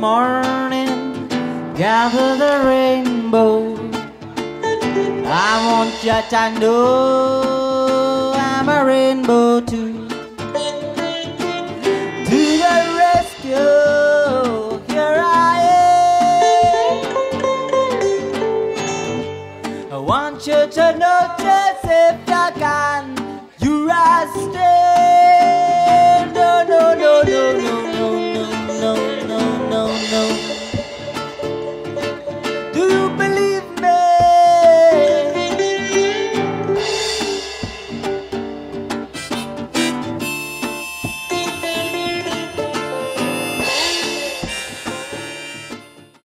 morning, gather the rainbow. I want you to know I'm a rainbow too. To the rescue, here I am. I want you to know, Jesse.